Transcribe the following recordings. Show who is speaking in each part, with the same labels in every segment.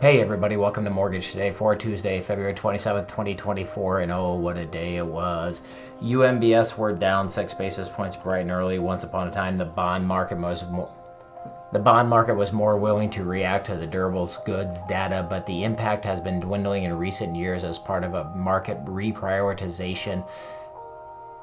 Speaker 1: Hey everybody, welcome to Mortgage Today for Tuesday, February 27th, 2024. And oh, what a day it was. UMBS were down six basis points bright and early. Once upon a time, the bond market was more. The bond market was more willing to react to the durables goods data, but the impact has been dwindling in recent years as part of a market reprioritization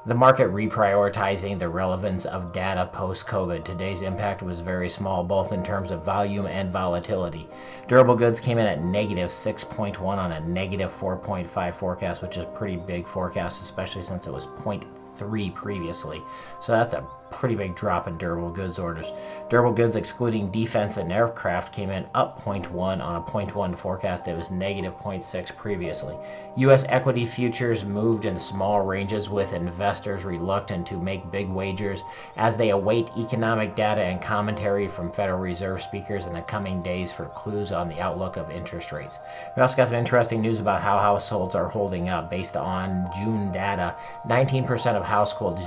Speaker 1: the market reprioritizing the relevance of data post COVID. Today's impact was very small, both in terms of volume and volatility. Durable goods came in at negative 6.1 on a negative 4.5 forecast, which is pretty big forecast, especially since it was 0.3 previously. So that's a pretty big drop in durable goods orders. Durable goods, excluding defense and aircraft, came in up 0.1 on a 0.1 forecast that was negative 0.6 previously. U.S. equity futures moved in small ranges with investors reluctant to make big wagers as they await economic data and commentary from Federal Reserve speakers in the coming days for clues on the outlook of interest rates. We also got some interesting news about how households are holding up based on June data. 19% of households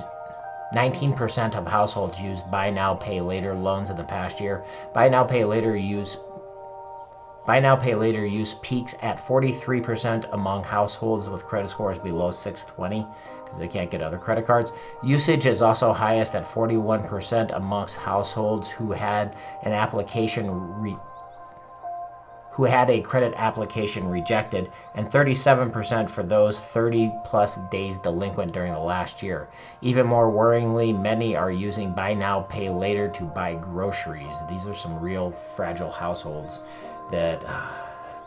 Speaker 1: 19% of households used buy now pay later loans in the past year. Buy now pay later use Buy now pay later use peaks at 43% among households with credit scores below 620 because they can't get other credit cards. Usage is also highest at 41% amongst households who had an application re- who had a credit application rejected, and 37% for those 30 plus days delinquent during the last year. Even more worryingly, many are using buy now, pay later to buy groceries. These are some real fragile households that uh,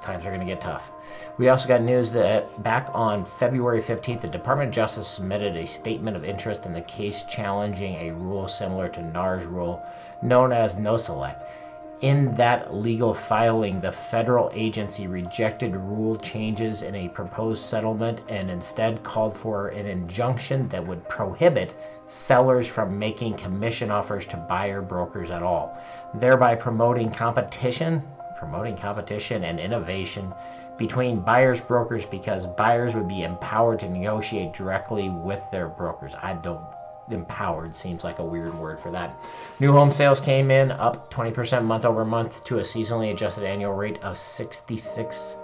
Speaker 1: times are going to get tough. We also got news that back on February 15th, the Department of Justice submitted a statement of interest in the case challenging a rule similar to NAR's rule known as Nosalek in that legal filing, the federal agency rejected rule changes in a proposed settlement and instead called for an injunction that would prohibit sellers from making commission offers to buyer brokers at all, thereby promoting competition, promoting competition and innovation between buyers brokers because buyers would be empowered to negotiate directly with their brokers. I don't empowered seems like a weird word for that. New home sales came in up 20% month over month to a seasonally adjusted annual rate of 66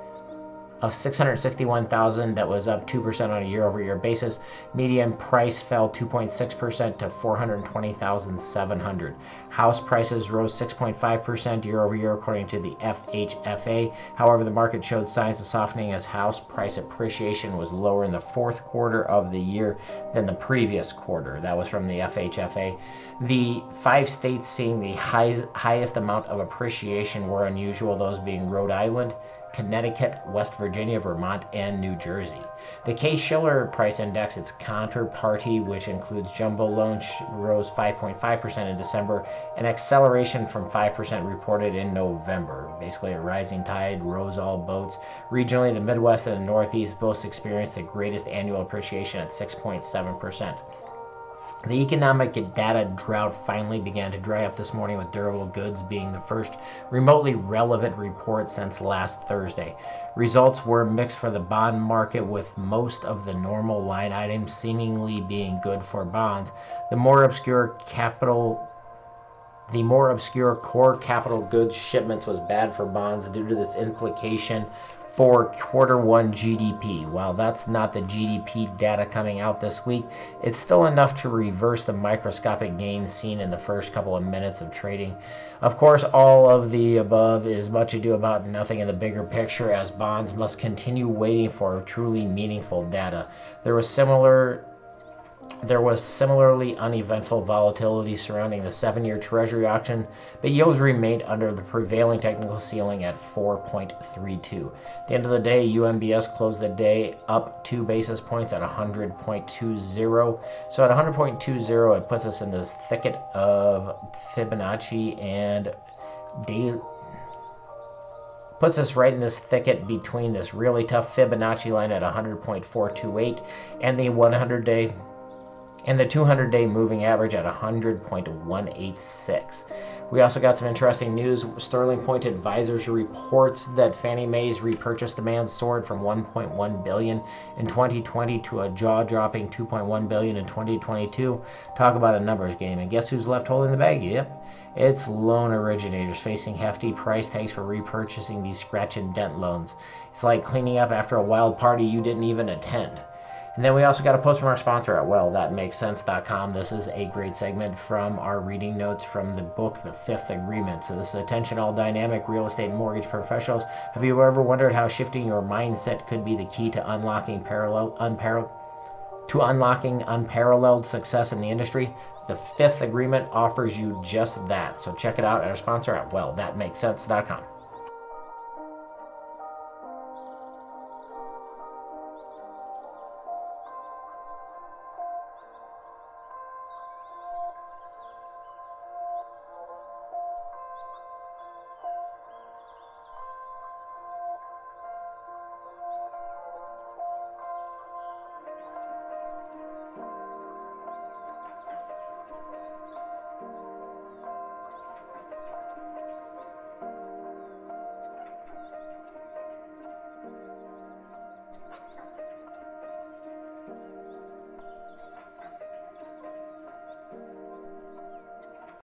Speaker 1: of 661,000 that was up 2% on a year-over-year basis. Median price fell 2.6% to 420,700. House prices rose 6.5% year-over-year according to the FHFA. However, the market showed signs of softening as house price appreciation was lower in the fourth quarter of the year than the previous quarter. That was from the FHFA. The five states seeing the highest, highest amount of appreciation were unusual, those being Rhode Island, Connecticut, West Virginia, Vermont, and New Jersey. The Case-Shiller Price Index, its counterparty, which includes jumbo loans, rose 5.5% in December, an acceleration from 5% reported in November. Basically, a rising tide rose all boats. Regionally, the Midwest and the Northeast both experienced the greatest annual appreciation at 6.7%. The economic data drought finally began to dry up this morning, with durable goods being the first remotely relevant report since last Thursday. Results were mixed for the bond market, with most of the normal line items seemingly being good for bonds. The more obscure capital the more obscure core capital goods shipments was bad for bonds due to this implication for quarter one GDP. While that's not the GDP data coming out this week, it's still enough to reverse the microscopic gains seen in the first couple of minutes of trading. Of course, all of the above is much ado about nothing in the bigger picture, as bonds must continue waiting for truly meaningful data. There was similar there was similarly uneventful volatility surrounding the seven year Treasury auction, but yields remained under the prevailing technical ceiling at 4.32. At the end of the day, UMBS closed the day up two basis points at 100.20. So at 100.20, it puts us in this thicket of Fibonacci and puts us right in this thicket between this really tough Fibonacci line at 100.428 and the 100 day and the 200 day moving average at 100.186. We also got some interesting news. Sterling Point Advisors reports that Fannie Mae's repurchase demand soared from 1.1 billion in 2020 to a jaw-dropping 2.1 billion in 2022. Talk about a numbers game. And guess who's left holding the bag? Yep. It's loan originators facing hefty price tags for repurchasing these scratch and dent loans. It's like cleaning up after a wild party you didn't even attend. And then we also got a post from our sponsor at well.makes.sense.com. This is a great segment from our reading notes from the book, The Fifth Agreement. So, this is attention all dynamic real estate and mortgage professionals. Have you ever wondered how shifting your mindset could be the key to unlocking parallel, unparalleled, to unlocking unparalleled success in the industry? The Fifth Agreement offers you just that. So, check it out at our sponsor at well.makes.sense.com.